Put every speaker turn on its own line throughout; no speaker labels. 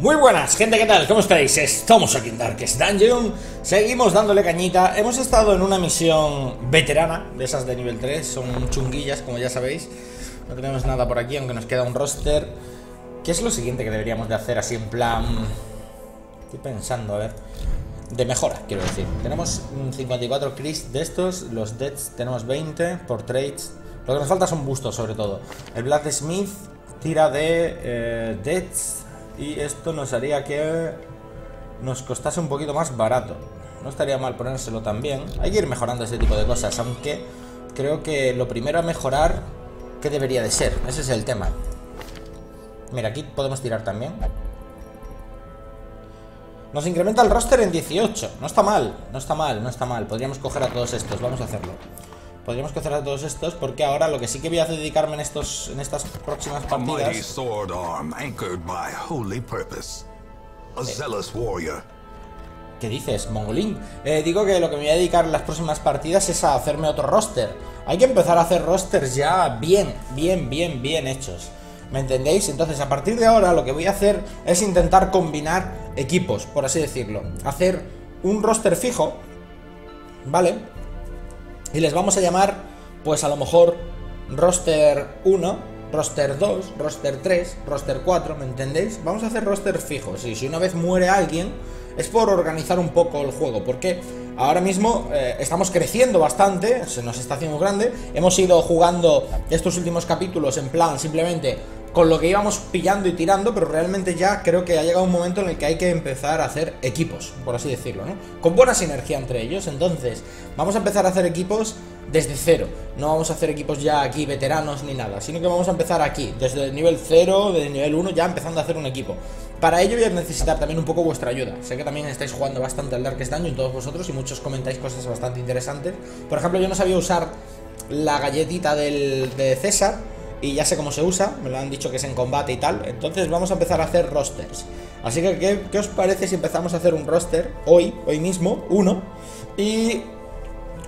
Muy buenas, gente, ¿qué tal? ¿Cómo estáis? Estamos aquí en Darkest Dungeon. Seguimos dándole cañita. Hemos estado en una misión veterana De esas de nivel 3, son chunguillas, como ya sabéis. No tenemos nada por aquí, aunque nos queda un roster. ¿Qué es lo siguiente que deberíamos de hacer así en plan... Estoy pensando, a ver. De mejora, quiero decir. Tenemos 54 Chris de estos Los Deads tenemos 20 por trades Lo que nos falta son bustos, sobre todo. El Blacksmith tira de eh, Deads y esto nos haría que nos costase un poquito más barato. No estaría mal ponérselo también. Hay que ir mejorando ese tipo de cosas, aunque creo que lo primero a mejorar, ¿qué debería de ser? Ese es el tema. Mira, aquí podemos tirar también. Nos incrementa el roster en 18. No está mal, no está mal, no está mal. Podríamos coger a todos estos, vamos a hacerlo. Podríamos coger a todos estos porque ahora lo que sí que voy a dedicarme en estos en estas próximas partidas. ¿Qué dices, Mongolín? Eh, digo que lo que me voy a dedicar en las próximas partidas es a hacerme otro roster. Hay que empezar a hacer rosters ya bien, bien, bien, bien hechos. ¿Me entendéis? Entonces, a partir de ahora lo que voy a hacer es intentar combinar equipos, por así decirlo. Hacer un roster fijo, ¿vale? Y les vamos a llamar, pues a lo mejor, roster 1, roster 2, roster 3, roster 4, ¿me entendéis? Vamos a hacer roster fijos y si una vez muere alguien es por organizar un poco el juego, porque ahora mismo eh, estamos creciendo bastante, se nos está haciendo grande, hemos ido jugando estos últimos capítulos en plan simplemente con lo que íbamos pillando y tirando, pero realmente ya creo que ha llegado un momento en el que hay que empezar a hacer equipos, por así decirlo, ¿no? Con buena sinergia entre ellos, entonces vamos a empezar a hacer equipos desde cero, no vamos a hacer equipos ya aquí veteranos ni nada, sino que vamos a empezar aquí, desde el nivel 0, desde el nivel 1, ya empezando a hacer un equipo. Para ello voy a necesitar también un poco vuestra ayuda. Sé que también estáis jugando bastante al Darkest Dungeon todos vosotros y muchos comentáis cosas bastante interesantes. Por ejemplo, yo no sabía usar la galletita del, de César, y ya sé cómo se usa, me lo han dicho que es en combate y tal, entonces vamos a empezar a hacer rosters. Así que, ¿qué, os parece si empezamos a hacer un roster hoy, hoy mismo, uno, y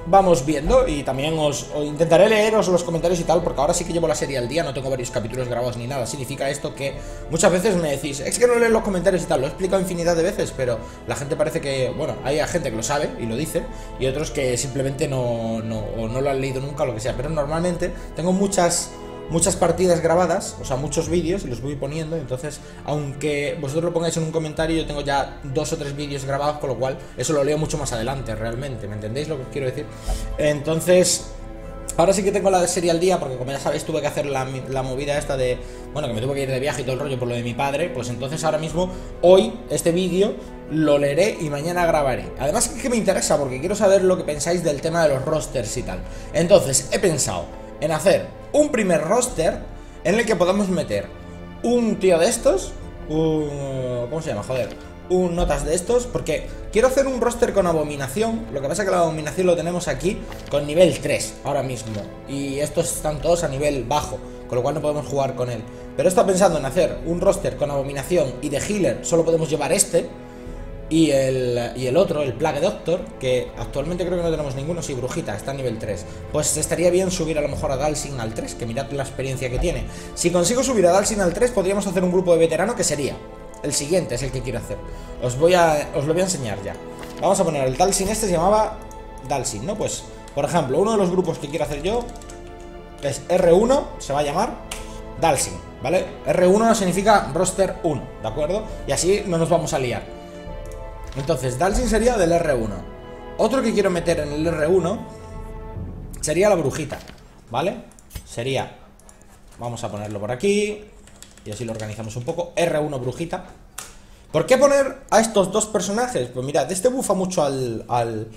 vamos viendo y también os, intentaré leeros los comentarios y tal, porque ahora sí que llevo la serie al día, no tengo varios capítulos grabados ni nada. Significa esto que muchas veces me decís, es que no lees los comentarios y tal, lo he explicado infinidad de veces, pero la gente parece que, bueno, hay gente que lo sabe y lo dice, y otros que simplemente no, no, o no lo han leído nunca o lo que sea. Pero normalmente tengo muchas muchas partidas grabadas, o sea, muchos vídeos y los voy poniendo. Entonces, aunque vosotros lo pongáis en un comentario, yo tengo ya dos o tres vídeos grabados, con lo cual eso lo leo mucho más adelante, realmente. ¿Me entendéis lo que quiero decir? Entonces. Ahora sí que tengo la serie al día, porque como ya sabéis, tuve que hacer la, movida esta de. Bueno, que me tuve que ir de viaje y todo el rollo por lo de mi padre. Pues entonces ahora mismo, hoy, este vídeo lo leeré y mañana grabaré. Además, es que me interesa, porque quiero saber lo que pensáis del tema de los rosters y tal. Entonces, he pensado en hacer un primer roster en el que podamos meter un tío de estos, un... ¿cómo se llama? Joder, un notas de estos, porque quiero hacer un roster con abominación, lo que pasa es que la abominación lo tenemos aquí con nivel 3 ahora mismo, y estos están todos a nivel bajo, con lo cual no podemos jugar con él. Pero estado pensando en hacer un roster con abominación y de healer solo podemos llevar este, y el, y el otro, el Plague Doctor, que actualmente creo que no tenemos ninguno, sí, Brujita, está a nivel 3. Pues estaría bien subir a lo mejor a Dalsin al 3, que mirad la experiencia que tiene. Si consigo subir a Dalsin al 3, podríamos hacer un grupo de veterano que sería. El siguiente es el que quiero hacer. Os voy a. os lo voy a enseñar ya. Vamos a poner el Dalsin este se llamaba Dalsin, ¿no? Pues, por ejemplo, uno de los grupos que quiero hacer yo es R1, se va a llamar Dalsin, ¿vale? R1 significa roster 1, ¿de acuerdo? Y así no nos vamos a liar. Entonces, Dalsin sería del R1 Otro que quiero meter en el R1 Sería la brujita ¿Vale? Sería Vamos a ponerlo por aquí Y así lo organizamos un poco R1 brujita. ¿Por qué poner a estos dos personajes? Pues mirad, este bufa mucho al, al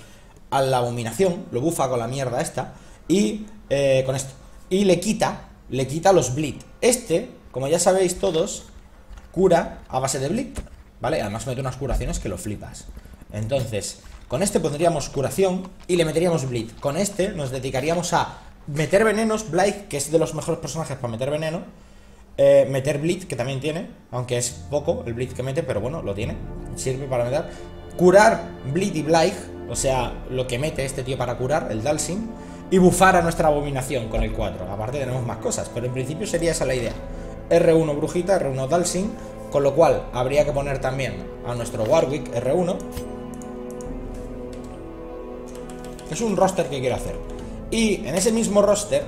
a la abominación Lo bufa con la mierda esta Y eh, con esto. Y le quita, le quita los bleed. Este, como ya sabéis todos Cura a base de bleed ¿Vale? Además mete unas curaciones que lo flipas. Entonces, con este pondríamos curación Y le meteríamos bleed. Con este nos dedicaríamos a meter venenos. Blake, que es de los mejores personajes para meter veneno eh, Meter bleed, que también tiene Aunque es poco el bleed que mete Pero bueno, lo tiene, sirve para meter. Curar bleed y Blake O sea, lo que mete este tío para curar El Dalsin Y bufar a nuestra abominación con el 4 Aparte tenemos más cosas Pero en principio sería esa la idea. R1 brujita, R1 Dalsin Con lo cual, habría que poner también a nuestro Warwick R1. Es un roster que quiero hacer. Y en ese mismo roster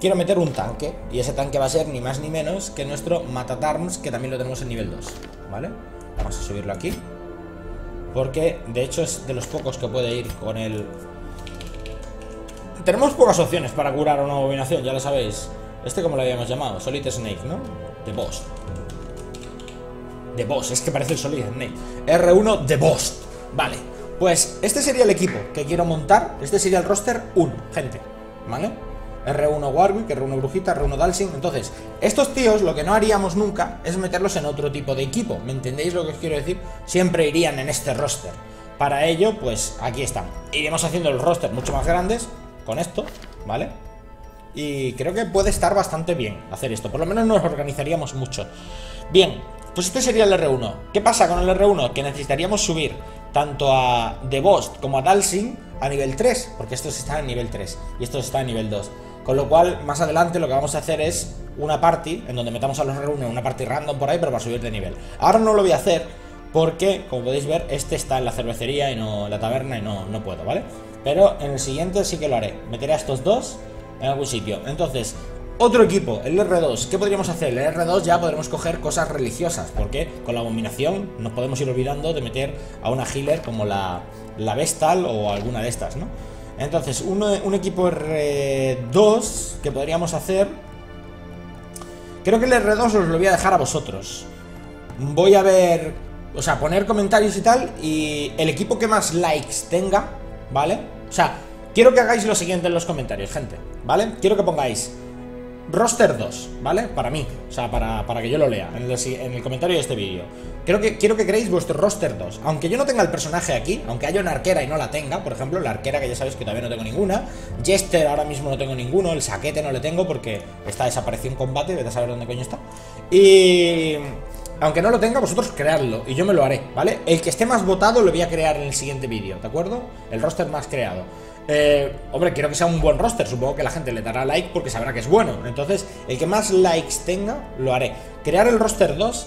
quiero meter un tanque. Y ese tanque va a ser ni más ni menos que nuestro Matatarms, que también lo tenemos en nivel 2. ¿Vale? Vamos a subirlo aquí. Porque, de hecho, es de los pocos que puede ir con el... Tenemos pocas opciones para curar una abominación, ya lo sabéis. Este como lo habíamos llamado, Solid Snake, ¿no? The Boss. The Boss, es que parece el Solid Snake. R1 The Boss. Vale, pues este sería el equipo que quiero montar. Este sería el roster 1, gente. ¿Vale? R1 Warwick, R1 Brujita, R1 Dalsing. Entonces, estos tíos lo que no haríamos nunca es meterlos en otro tipo de equipo. ¿Me entendéis lo que os quiero decir? Siempre irían en este roster. Para ello, pues aquí están. Iremos haciendo los roster mucho más grandes con esto, ¿vale? Y creo que puede estar bastante bien hacer esto. Por lo menos nos organizaríamos mucho. Bien, pues este sería el R1. ¿Qué pasa con el R1? Que necesitaríamos subir tanto a The Boss como a Dalsing a nivel 3. Porque estos están en nivel 3 y estos están en nivel 2. Con lo cual, más adelante lo que vamos a hacer es una party en donde metamos a los R1 una party random por ahí, pero para subir de nivel. Ahora no lo voy a hacer porque, como podéis ver, este está en la cervecería y no en la taberna y no, no puedo, ¿vale? Pero en el siguiente sí que lo haré. Meteré a estos dos en algún sitio. Entonces, otro equipo, el R2. ¿Qué podríamos hacer? El R2 ya podremos coger cosas religiosas, porque con la abominación nos podemos ir olvidando de meter a una healer como la, la Vestal o alguna de estas, ¿no? Entonces, un equipo R2 que podríamos hacer... Creo que el R2 os lo voy a dejar a vosotros. Voy a ver... O sea, poner comentarios y tal, y el equipo que más likes tenga, ¿vale? O sea, Quiero que hagáis lo siguiente en los comentarios, gente, ¿vale? Quiero que pongáis roster 2, ¿vale? Para mí, o sea, para, que yo lo lea en el, comentario de este vídeo. Quiero que, quiero que creéis vuestro roster 2. Aunque yo no tenga el personaje aquí, aunque haya una arquera y no la tenga, por ejemplo, la arquera que ya sabéis que todavía no tengo ninguna. Jester ahora mismo no tengo ninguno, el saquete no le tengo porque está desaparecido en combate, vete a saber dónde coño está. Y... Aunque no lo tenga, vosotros creadlo y yo me lo haré, ¿vale? El que esté más votado lo voy a crear en el siguiente vídeo, ¿de acuerdo? El roster más creado. Eh, hombre, quiero que sea un buen roster. Supongo que la gente le dará like porque sabrá que es bueno. Entonces, el que más likes tenga, lo haré. Crear el roster 2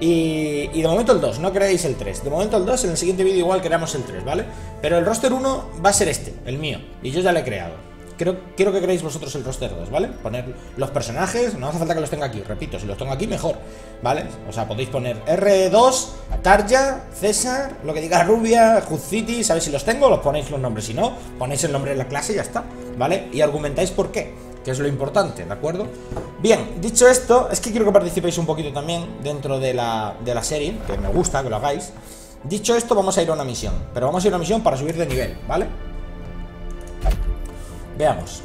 y, y de momento el 2, no creáis el 3. De momento el 2, en el siguiente vídeo igual creamos el 3, ¿vale? Pero el roster 1 va a ser este, el mío. Y yo ya lo he creado quiero que creéis vosotros el roster 2, ¿vale? Poner los personajes, no hace falta que los tenga aquí, repito, si los tengo aquí mejor, ¿vale? O sea, podéis poner R2, Tarja, César, lo que diga Rubia, City, ¿sabéis? Si los tengo, los ponéis los nombres, si no, ponéis el nombre de la clase y ya está, ¿vale? Y argumentáis por qué, que es lo importante, ¿de acuerdo? Bien, dicho esto, es que quiero que participéis un poquito también dentro de la, de la serie, que me gusta que lo hagáis. Dicho esto, vamos a ir a una misión, pero vamos a ir a una misión para subir de nivel, ¿vale? Veamos.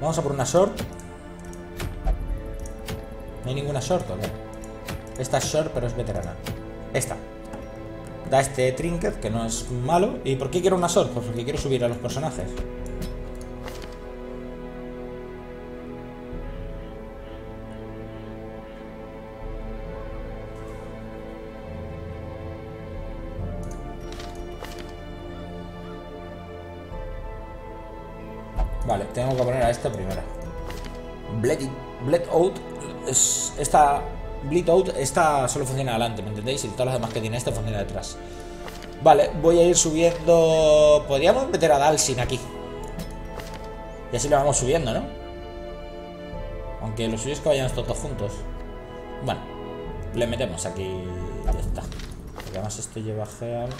Vamos a por una short. No hay ninguna short, ¿o Esta es short, pero es veterana. Esta. Da este trinket, que no es malo. ¿Y por qué quiero una short? Pues porque quiero subir a los personajes. Vale, tengo que poner a esta primera. Bleed, Out. esta. Bleed Out, esta solo funciona adelante, ¿me entendéis? Y todas las demás que tiene esta funciona detrás. Vale, voy a ir subiendo. Podríamos meter a Dalsin aquí. Y así lo vamos subiendo, ¿no? Aunque los suyos que vayan todos juntos. Bueno, le metemos aquí. Ya está. Porque además esto lleva Geal.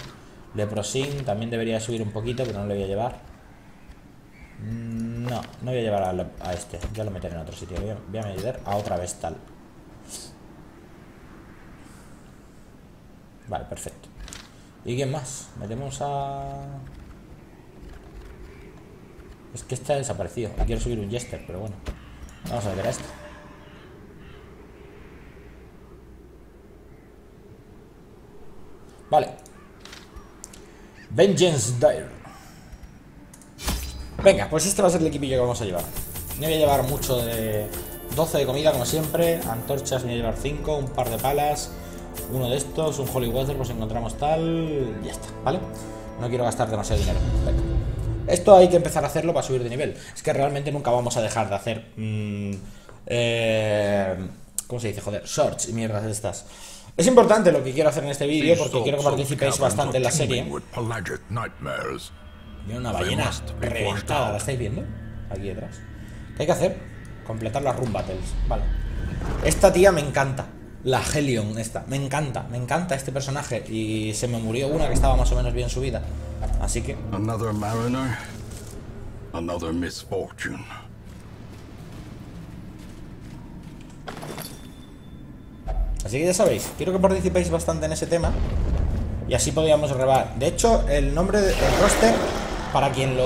Leprosin también debería subir un poquito, pero no le voy a llevar. No, no voy a llevar a, este. Ya lo meteré en otro sitio. Voy a, voy a meter a otra vez tal. Vale, perfecto. ¿Y quién más? Metemos a... Es que este ha desaparecido. Quiero subir un Jester, pero bueno. Vamos a meter a este. Vale. Vengeance Dire. Venga, pues este va a ser el equipillo que vamos a llevar. Me voy a llevar mucho de 12 de comida, como siempre. Antorchas me voy a llevar 5, un par de palas, uno de estos, un Holy Water, pues encontramos tal. Ya está, ¿vale? No quiero gastar demasiado dinero. Venga. Esto hay que empezar a hacerlo para subir de nivel. Es que realmente nunca vamos a dejar de hacer. Mmm, eh, ¿Cómo se dice? Joder, shorts y mierdas de estas. Es importante lo que quiero hacer en este vídeo porque quiero que participéis bastante en la serie. Viene una ballena reventada, ¿la estáis viendo? Aquí detrás. ¿Qué hay que hacer? Completar las Room Battles. Vale. Esta tía me encanta. La Helion, esta. Me encanta, me encanta este personaje. Y se me murió una que estaba más o menos bien subida. Así que.
Another mariner, another misfortune.
Así que ya sabéis, quiero que participéis bastante en ese tema. Y así podríamos rebar. De hecho, el nombre del roster, para quien lo,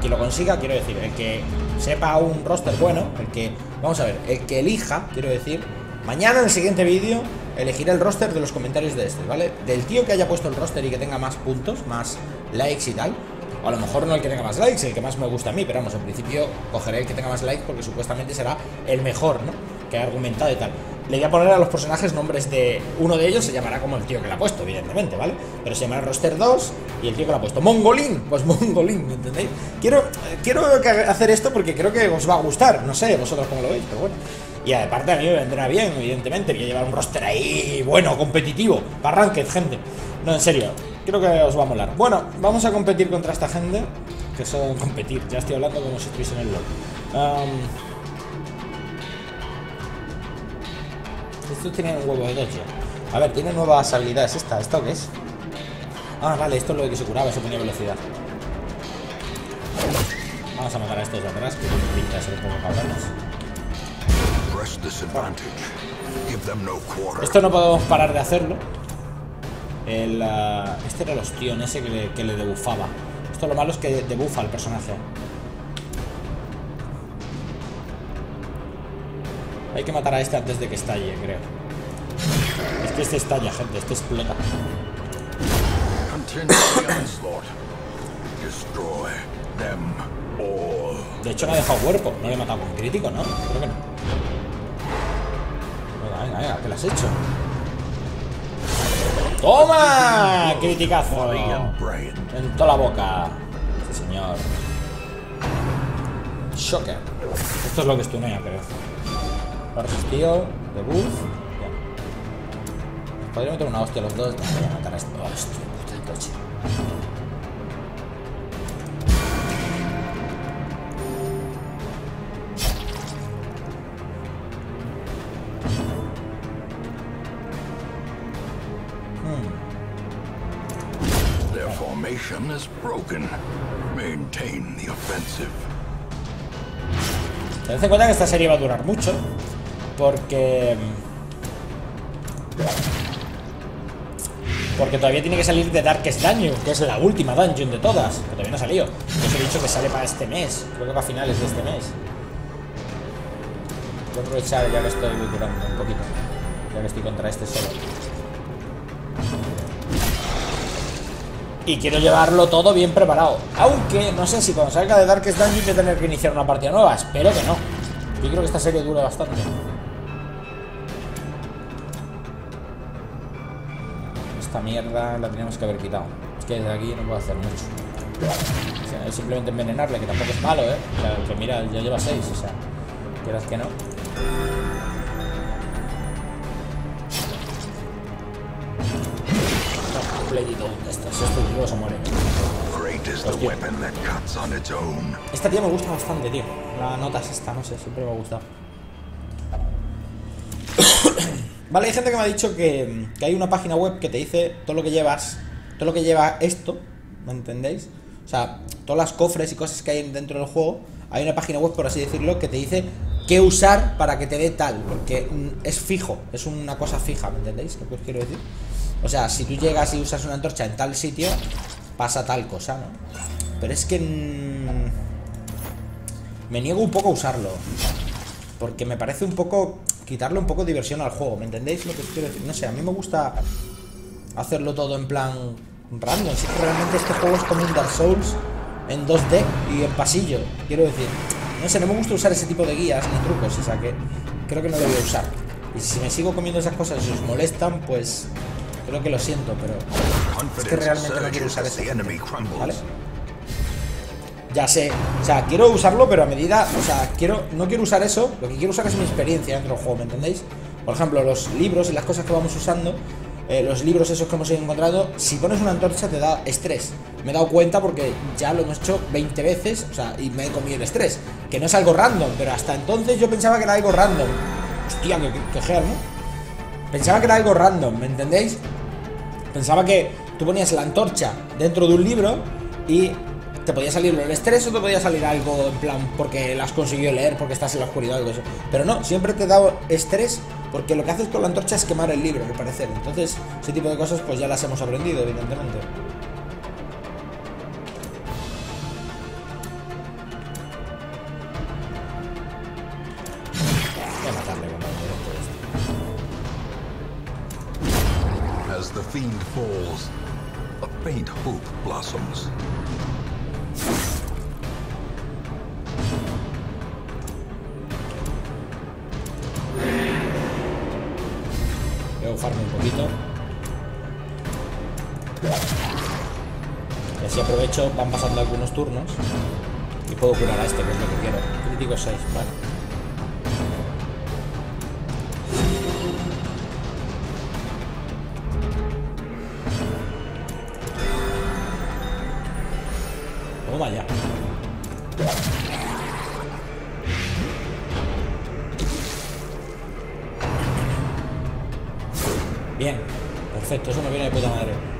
quien lo consiga, quiero decir, el que sepa un roster bueno, el que, vamos a ver, el que elija, quiero decir, mañana en el siguiente vídeo elegiré el roster de los comentarios de este, ¿vale? Del tío que haya puesto el roster y que tenga más puntos, más likes y tal. O a lo mejor no el que tenga más likes, el que más me gusta a mí, pero vamos, en principio cogeré el que tenga más likes porque supuestamente será el mejor, ¿no? Que ha argumentado y tal. Le voy a poner a los personajes nombres de. Uno de ellos se llamará como el tío que lo ha puesto, evidentemente, ¿vale? Pero se llamará Roster 2 y el tío que lo ha puesto. Mongolín, pues Mongolín, ¿me entendéis? Quiero, quiero hacer esto porque creo que os va a gustar. No sé vosotros cómo lo veis, pero bueno. Y aparte a mí me vendrá bien, evidentemente. Voy a llevar un roster ahí bueno, competitivo. Para Ranked, gente. No, en serio. Creo que os va a molar. Bueno, vamos a competir contra esta gente. Que son competir. Ya estoy hablando como si estuviese en el LOL. Um, Estos tienen un huevo de dodge. A ver, tiene nuevas habilidades esta. ¿Esto qué es? Ah, vale, esto es lo de que se curaba, se ponía velocidad. Vamos a matar a estos de atrás, que tienen pinta de ser un poco cabrones. Esto no podemos parar de hacerlo. El, uh, este era el ostión ese que le, que le debufaba. Esto lo malo es que debufa al personaje. Hay que matar a este antes de que estalle, creo. Es que este estalla, gente, este explota. De hecho, me ha dejado cuerpo. No le he matado con crítico, ¿no? Creo que no. Venga, venga, venga, ¿qué le has hecho? ¡Toma! ¡Criticazo! En toda la boca. Sí, señor. Shocker. Esto es lo que estunea, creo. Lo resistido. De buff. Ya. Podría meter una hostia a los dos. Voy a matar a este. Hostia, puta el coche.
Their formation is broken. Maintain the offensive.
Tened en cuenta que esta serie va a durar mucho. Porque... Porque todavía tiene que salir de Darkest Dungeon, que es la última dungeon de todas. Que todavía no ha salido. Yo os he dicho que sale para este mes. Creo que para finales de este mes. Voy a aprovechar ya que estoy curando un poquito. Ya que estoy contra este solo. Y quiero llevarlo todo bien preparado. Aunque no sé si cuando salga de Darkest Dungeon voy a tener que iniciar una partida nueva. Espero que no. Yo creo que esta serie dura bastante. Esta mierda la teníamos que haber quitado. Es que desde aquí no puedo hacer mucho. O sea, es simplemente envenenarle, que tampoco es malo, ¿eh? O sea, que mira, ya lleva 6, o sea, quieras que no. Estos, se mueren. Esta tía me gusta bastante, tío. La nota es esta, no sé, siempre me ha gustado. Vale, hay gente que me ha dicho que, hay una página web que te dice todo lo que llevas, todo lo que lleva esto, ¿me entendéis? O sea, todas las cofres y cosas que hay dentro del juego, hay una página web, por así decirlo, que te dice qué usar para que te dé tal, porque mm, es fijo, es una cosa fija, ¿me entendéis? Lo que os quiero decir. O sea, si tú llegas y usas una antorcha en tal sitio, pasa tal cosa, ¿no? Pero es que... mmm, me niego un poco a usarlo. Porque me parece un poco... Quitarle un poco de diversión al juego, ¿me entendéis lo que os quiero decir? No sé, a mí me gusta hacerlo todo en plan random. Sí que realmente este juego es como un Dark Souls en 2D y en pasillo, quiero decir. No sé, no me gusta usar ese tipo de guías ni trucos, o sea que creo que no lo voy a usar. Y si me sigo comiendo esas cosas y os molestan, pues creo que lo siento, pero es que realmente no quiero usar eso. ¿Vale? Ya sé, o sea, quiero usarlo, pero a medida, o sea, quiero, no quiero usar eso, lo que quiero usar es mi experiencia dentro del juego, ¿me entendéis? Por ejemplo, los libros y las cosas que vamos usando, eh, los libros esos que hemos encontrado, si pones una antorcha te da estrés. Me he dado cuenta porque ya lo hemos hecho 20 veces, o sea, y me he comido el estrés. Que no es algo random, pero hasta entonces yo pensaba que era algo random. Hostia, que, que, ¿no? Pensaba que era algo random, ¿me entendéis? Pensaba que tú ponías la antorcha dentro de un libro y te podía salir el estrés o te podía salir algo en plan porque lo has conseguido leer, porque estás en la oscuridad o algo así. Pero no, siempre te dado estrés porque lo que haces con la antorcha es quemar el libro, al parecer. Entonces, ese tipo de cosas pues ya las hemos aprendido, evidentemente. Este.
As the fiend falls, a faint hope blossoms.
Van pasando algunos turnos. Y puedo curar a este, que es lo que quiero. Crítico 6, vale.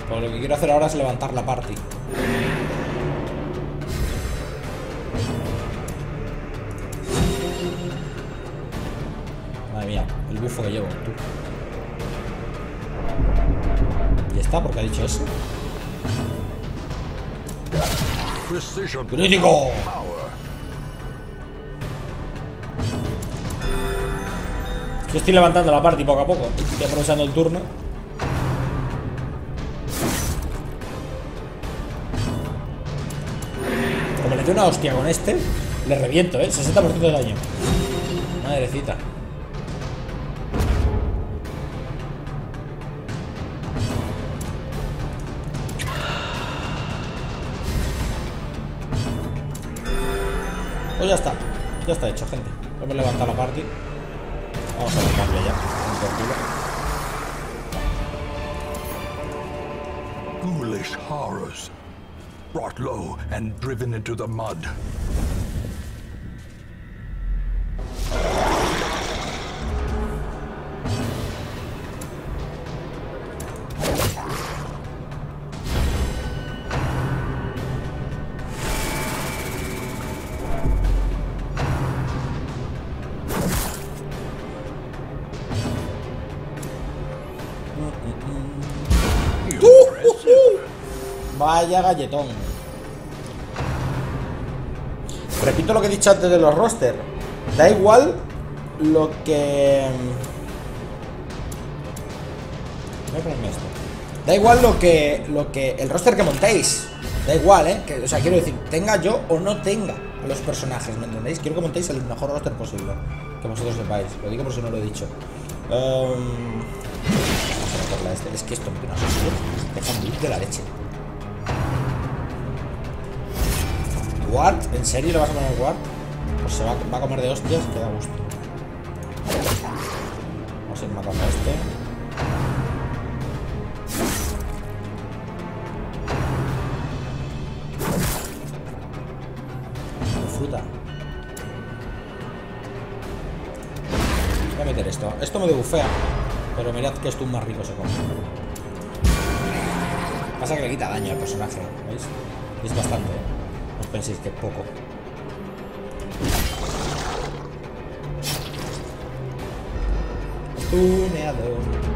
Pero lo que quiero hacer ahora es levantar la party. Madre mía, el bufo que llevo, tú. Y está, porque ha dicho eso. ¡Crítico! Yo estoy levantando la party poco a poco. Estoy aprovechando el turno. Una hostia con este, le reviento, ¿eh? 60% de daño. Madrecita. Pues ya está. Ya está hecho, gente. Hemos levantado la party. Vamos a dejarle ya. por culo.
Ghoulish horrors. Brought low and driven into the mud.
Vaya galletón. Repito lo que he dicho antes de los roster. Da igual lo que. Voy a ponerme esto. Da igual lo que. lo que. el roster que montéis. Da igual, eh. Que, o sea, quiero decir, tenga yo o no tenga a los personajes, ¿me entendéis? Quiero que montéis el mejor roster posible. Que vosotros sepáis. Lo digo por si no lo he dicho. Em, Vamos a este. Es que esto una hostia. Deja un de la leche. ¿Ward? ¿En serio le vas a poner Ward? Pues se va, a comer de hostias que da gusto. Vamos a ir matando a este. Fruta. Voy a meter esto. Esto me debufea. Pero mirad que esto un más rico se come. Pasa que le quita daño al personaje, ¿veis? Y es bastante, ¿eh? No penséis que poco. Tuneado.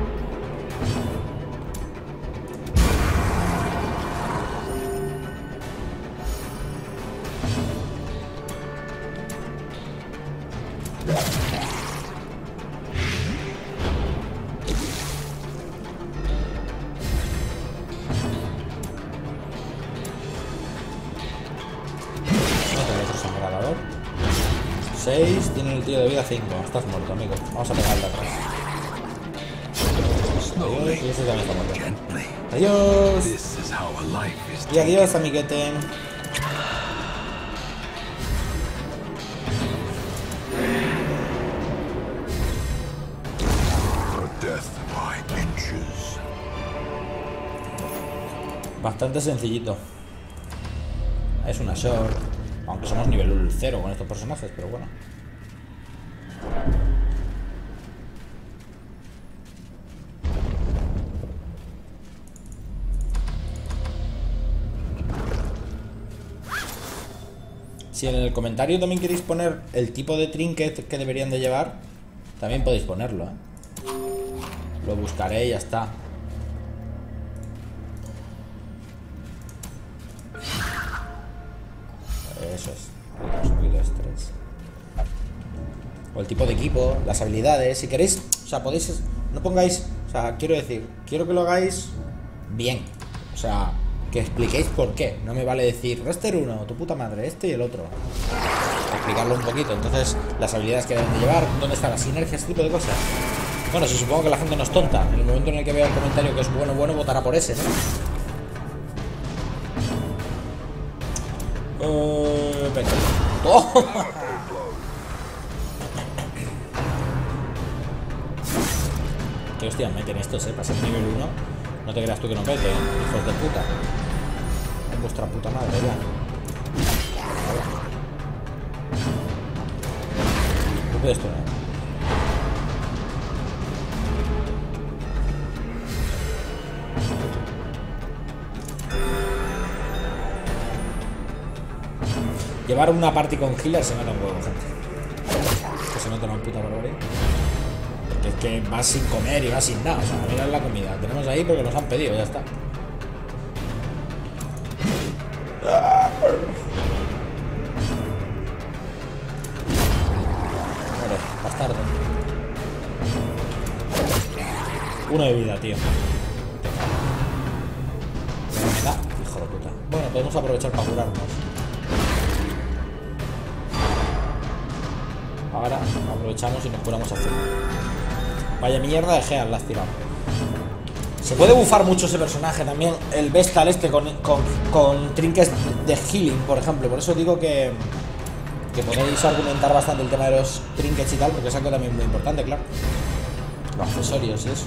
Y adiós, amiguete. Bastante sencillito. Es una short. Aunque somos nivel 0 con estos personajes, pero bueno. Si en el comentario también queréis poner el tipo de trinket que deberían de llevar, también podéis ponerlo, ¿eh? Lo buscaré y ya está. Eso es. O el tipo de equipo, las habilidades. Si queréis, o sea, podéis. No pongáis. O sea, quiero decir, quiero que lo hagáis bien. O sea, que expliquéis por qué. No me vale decir, Rester 1, tu puta madre, este y el otro. Explicarlo un poquito. Entonces, las habilidades que deben de llevar, dónde están las sinergias, este tipo de cosas. Bueno, si supongo que la gente no es tonta. En el momento en el que vea el comentario que es bueno, bueno, votará por ese, ¿no? Eh, venga. ¡Toma! ¿Qué hostia meten estos, eh? Para ser nivel 1. No te creas tú que no meten, hijos de puta. Vuestra puta madre, ya. Esto, ¿eh? Llevar una party con healer se mata un huevo, gente. Que se mata una puta barbarie. Porque es que vas sin comer y vas sin nada. O sea, mirad la comida. Tenemos ahí porque nos han pedido, ya está. Uno de vida, tío. Me da, hijo de puta. Bueno, podemos aprovechar para curarnos. Ahora aprovechamos y nos curamos a full. Vaya mierda de Gear, la has tirado. Se puede bufar mucho ese personaje también, el Vestal este con, con, con trinkets de healing, por ejemplo. Por eso digo que, que podéis argumentar bastante el tema de los trinkets y tal, porque es algo también muy importante, claro. Los accesorios y eso.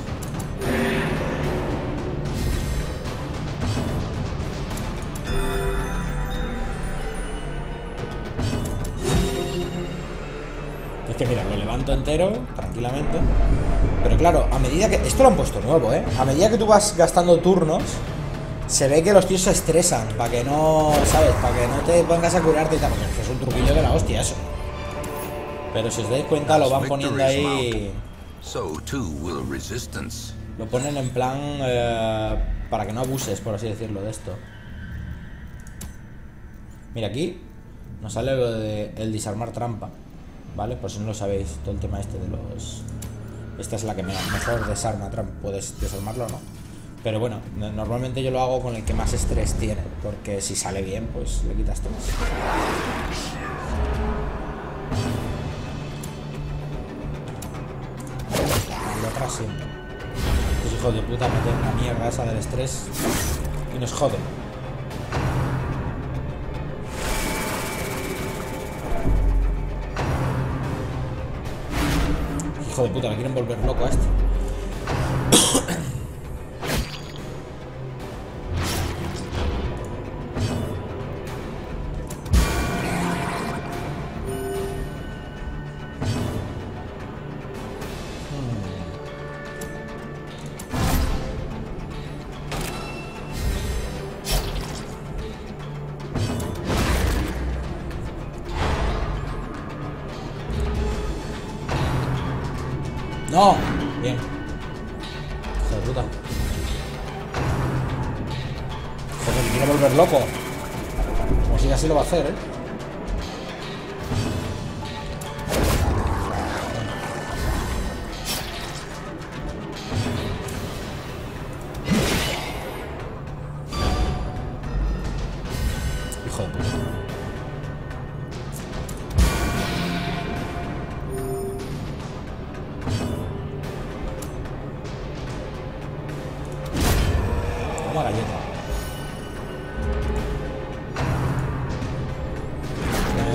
Es que mira, lo levanto entero, tranquilamente. Pero claro, a medida que... Esto lo han puesto nuevo, ¿eh? A medida que tú vas gastando turnos, se ve que los tíos se estresan. Para que no, ¿sabes? Para que no te pongas a curarte y tal. Porque es un truquillo de la hostia eso. Pero si os dais cuenta, lo van poniendo ahí...
So too will resistance.
Lo ponen en plan... eh, para que no abuses, por así decirlo, de esto. Mira, aquí nos sale lo de el disarmar trampa. ¿Vale? Por si no lo sabéis, todo el tema este de los... Esta es la que me- mejor desarma trampa. Puedes desarmarlo o no. Pero bueno, no- normalmente yo lo hago con el que más estrés tiene. Porque si sale bien, pues le quitas tres. Lo atrás siempre. Los hijos de puta meten una mierda esa del estrés y nos joden. Hijo de puta, me quieren volver loco a este.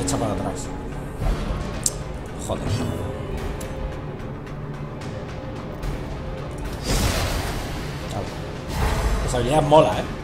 Echa para atrás. Joder. Esa habilidad mola, ¿eh?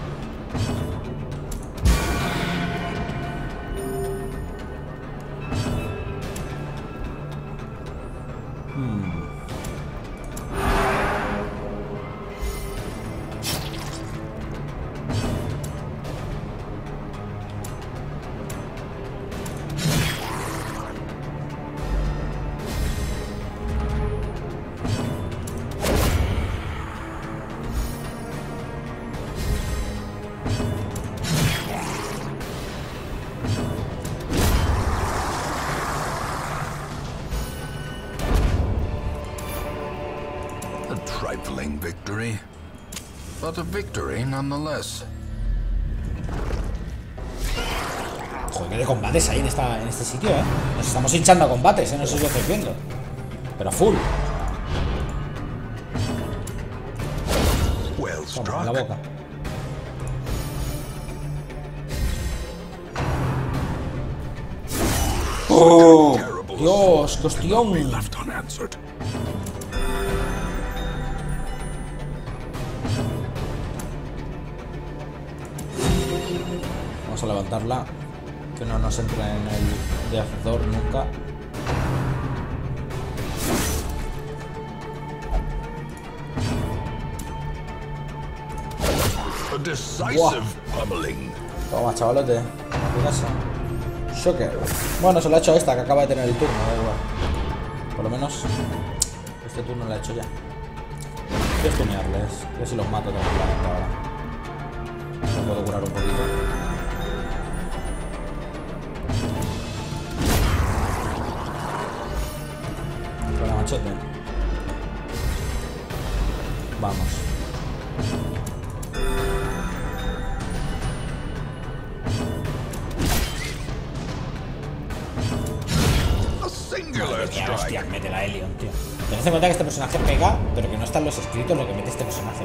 Victory nonetheless.
Joder, qué de combates hay en, esta, en este sitio, ¿eh? Nos estamos hinchando a combates, ¿eh? No sé si lo estáis viendo. Pero full.
Well
Toma, en la boca. ¡Oh! Dios, qué a levantarla. Que no nos entre en el de hacedor nunca.
Pummeling.
Toma, chavalote. A tu casa. Shocker. Bueno, se lo ha hecho esta que acaba de tener el turno, da igual. Por lo menos este turno lo ha hecho ya. A stunearles. Ver si los mato tranquilamente ahora. Me puedo curar un poquito. Vamos. Hostia,
strike.
mete la Helion, tío. Tened en cuenta que este personaje pega, pero que no están los escritos lo que mete este personaje.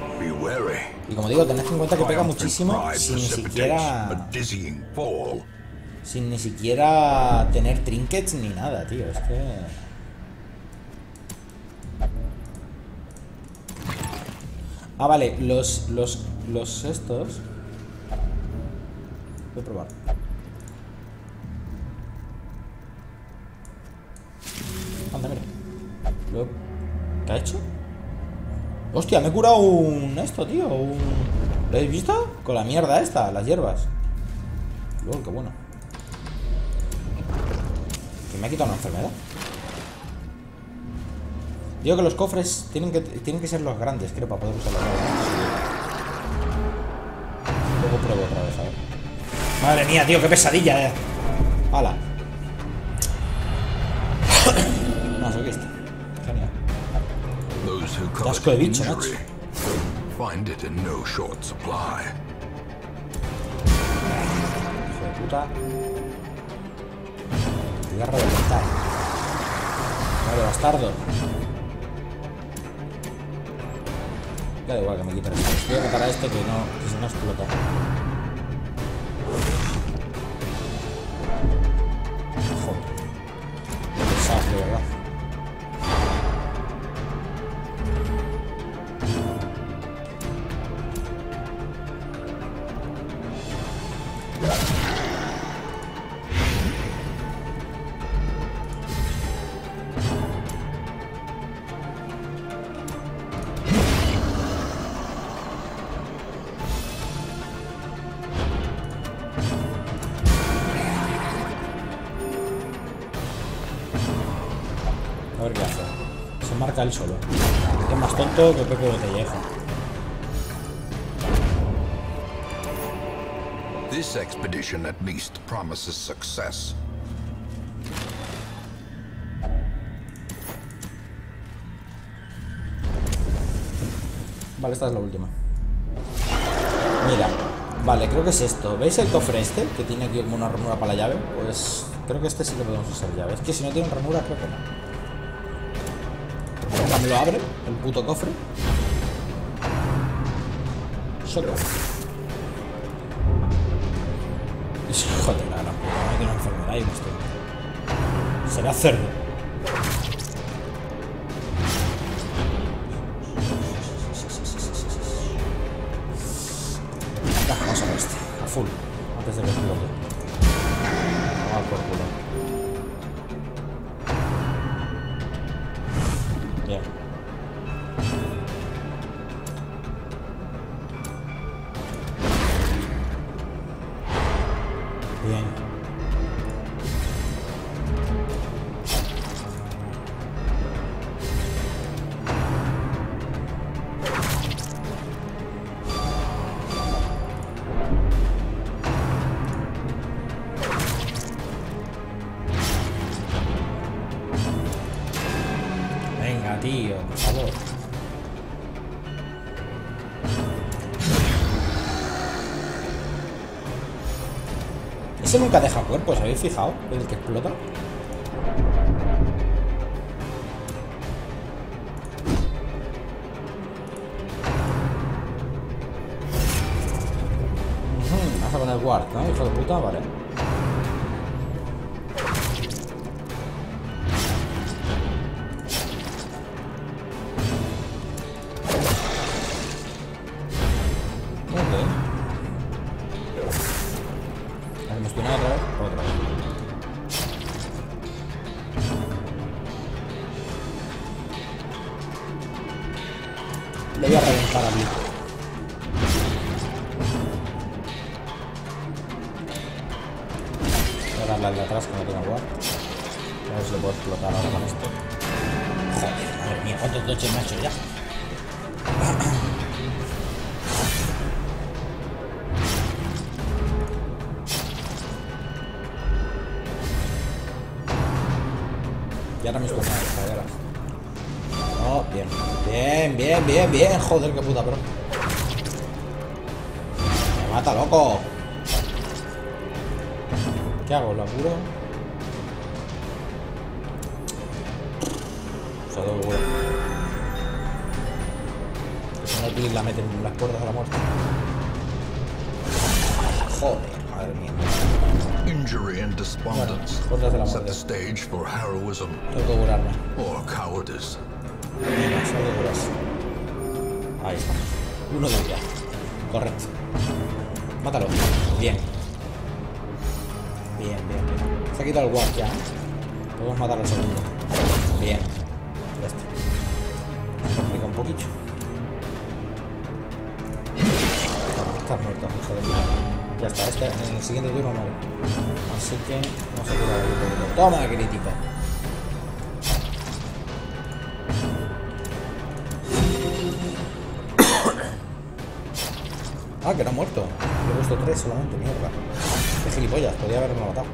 Y como digo, tened en cuenta que pega muchísimo sin ni siquiera. Sin ni siquiera tener trinkets ni nada, tío. Es que. Ah, vale, los. los. los estos. Voy a probar. Anda, mira. Lo- ¿Qué ha hecho? Hostia, me he curado un. esto, tío. Un... ¿Lo habéis visto? Con la mierda esta, las hierbas. Luego, qué bueno. Que me ha quitado una enfermedad. Digo que los cofres tienen que, tienen que ser los grandes, creo, para poder usarlos. Luego pruebo otra vez, a ver. Madre mía, tío, qué pesadilla, eh. ¡Hala! no, soy este. Genial.
Those who
Qué asco de bicho, macho.
find it in no short supply.
Hijo de puta. Te voy a reventar. Vale, bastardo. Da igual que me quiten. Voy a matar a este que no, que si no explota. Joder. Es más tonto que Pepe Botellejo.
This expedition at least promises success.
Vale, esta es la última. Mira, vale, creo que es esto. ¿Veis el cofre este? Que tiene aquí como una ranura para la llave. Pues creo que este sí que podemos usar llave. Es que si no tiene ranura, creo que no. Ahora me lo abre, el puto cofre. De la gran puta, no tiene una enfermedad y no estoy. Será cerdo. Venga, tío, por favor. Ese nunca deja cuerpos, ¿habéis fijado? El que explota. Vas a poner guard, ¿no? Hijo de puta, vale. Y ahora nada, ya verás. No, bien. Bien, bien, bien, bien. Joder, qué puta, bro. Me mata, loco. ¿Qué hago? ¿Lo apuro? Doy huevo. Que no, la meten en las puertas de la muerte. Joder, madre mía.
Injury and despondence
la
set the stage for heroism or cowardice.
Ahí está. Uno de vida. Correcto. Mátalo. Bien. Bien, bien, bien. Se ha quitado el guard ya. Podemos matar al segundo. Bien. Ya está. Complica un poquito. Estás muerto, hijo de puta. Ya está, este en el siguiente turno muere. Así que vamos a curar el. Toma, crítico. Ah, que no ha muerto. Le he puesto tres solamente, mierda. Qué gilipollas, podía haberme matado.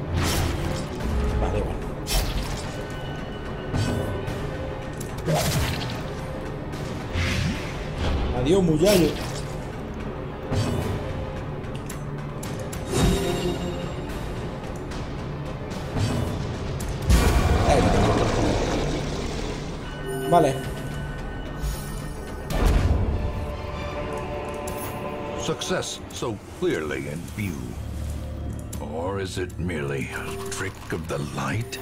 Vale, bueno. Adiós, muyayo. Vale.
Success so clearly in view. Or is it merely a trick of the light?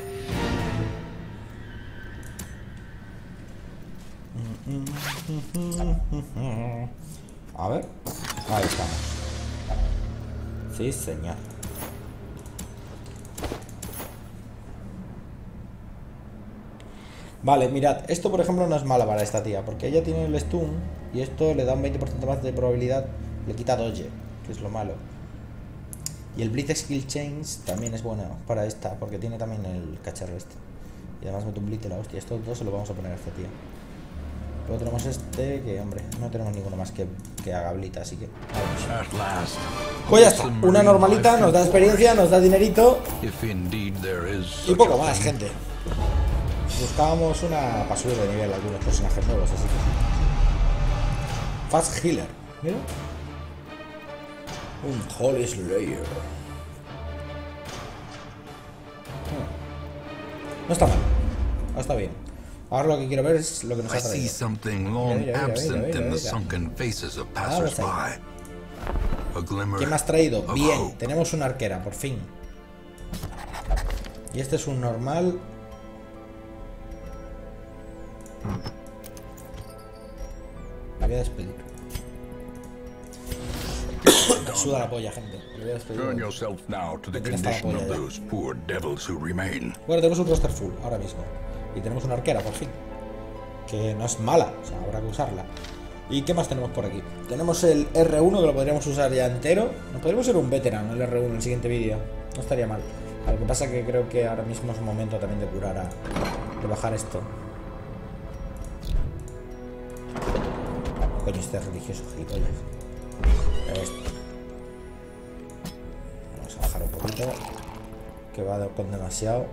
A ver. Ahí estamos. Sí, señor. Vale, mirad, esto por ejemplo no es malo para esta tía, porque ella tiene el stun y esto le da un 20% más de probabilidad, le quita dodge, que es lo malo. Y el Blitz Skill Change también es bueno para esta, porque tiene también el cacharro este. Y además mete un Blitz de la hostia. Estos dos se lo vamos a poner a esta tía. Luego tenemos este, que hombre, no tenemos ninguno más que, que haga blita, así que... vamos. Pues ya está, una normalita, nos da experiencia, nos da dinerito y poco más, gente. Buscábamos una para subir de nivel a algunos personajes nuevos, así que... Fast Healer, mira. Un Holy Slayer. Hmm. No está mal, no está bien. Ahora lo que quiero ver es lo que nos
I
ha
see
traído.
something long absent in the sunken faces of
está
by. A glimmer
¿Qué me has traído? Bien, tenemos una arquera, por fin. Y este es un normal. Me voy a despedir. Suda la polla, gente. Me voy a despedir. La. Bueno, tenemos un roster full ahora mismo. Y tenemos una arquera, por fin. Que no es mala, o sea, habrá que usarla. ¿Y qué más tenemos por aquí? Tenemos el R1 que lo podríamos usar ya entero. Nos podríamos ser un veterano el R1 en el siguiente vídeo. No estaría mal. Lo que pasa que creo que ahora mismo es un momento también de curar a... De bajar esto. Coño, este es religioso, gilipollas. Esto. Vamos a bajar un poquito. Que va con demasiado.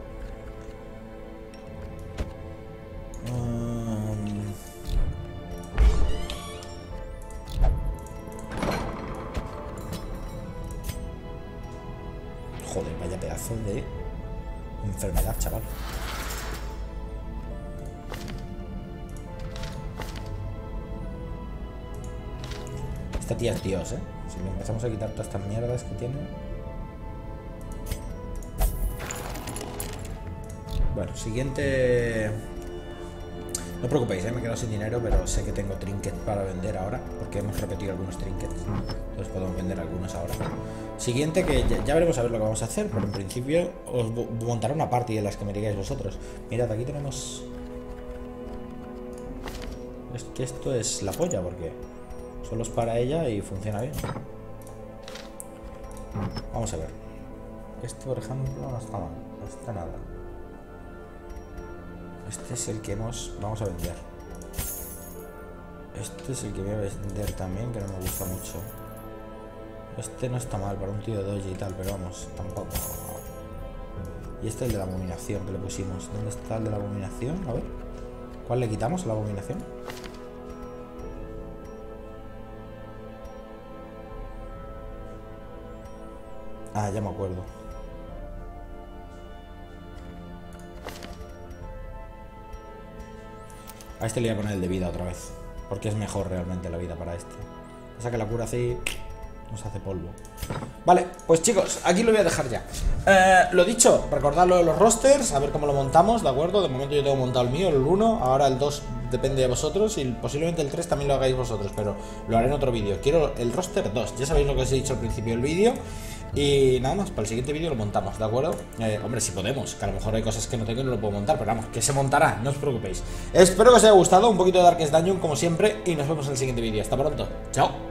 Dios, ¿eh? Si le empezamos a quitar todas estas mierdas que tiene. Bueno, siguiente. No os preocupéis, ¿eh? me he quedado sin dinero, pero sé que tengo trinkets para vender ahora, porque hemos repetido algunos trinkets. Entonces podemos vender algunos ahora. Siguiente, que ya, veremos a ver lo que vamos a hacer, pero en principio os montaré una party de las que me digáis vosotros. Mirad, aquí tenemos... Es que esto es la polla, porque solo es para ella y funciona bien. Vamos a ver. Este, por ejemplo, no está mal, no está nada. Este es el que hemos... Vamos a vender. Este es el que voy a vender también, que no me gusta mucho. Este no está mal para un tío de doji y tal, pero vamos, tampoco. Y este es el de la abominación que le pusimos. ¿Dónde está el de la abominación? A ver. ¿Cuál le quitamos a la abominación? Ah, ya me acuerdo. A este le voy a poner el de vida otra vez. Porque es mejor realmente la vida para este. Pasa que la cura así nos hace polvo. Vale, pues chicos, aquí lo voy a dejar ya. Eh, lo dicho, recordad lo de los rosters, a ver cómo lo montamos, ¿de acuerdo? De momento yo tengo montado el mío, el 1, ahora el 2 depende de vosotros y posiblemente el 3 también lo hagáis vosotros, pero lo haré en otro vídeo. Quiero el roster 2, ya sabéis lo que os he dicho al principio del vídeo. Y nada más, para el siguiente vídeo lo montamos, ¿de acuerdo? Eh, hombre, si podemos, que a lo mejor hay cosas que no tengo y no lo puedo montar, pero vamos, que se montará, no os preocupéis. Espero que os haya gustado, un poquito de Darkest Dungeon como siempre, y nos vemos en el siguiente vídeo. Hasta pronto, chao.